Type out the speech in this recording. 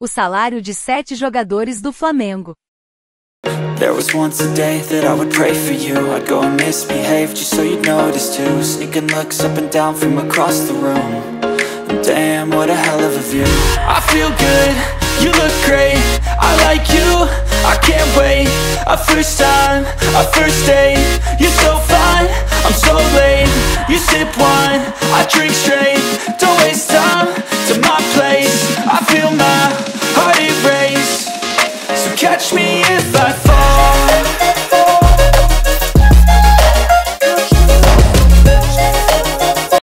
o salário de sete jogadores do Flamengo. There was once a day that I would pray for you. I'd go and misbehave just so you'd notice too. Sneaking looks up and down from across the room. Damn, what a hell of a view. I feel good, you look great. I like you, I can't wait. A first time, a first date. You're so fine, I'm so late. You sip wine, Catch me if I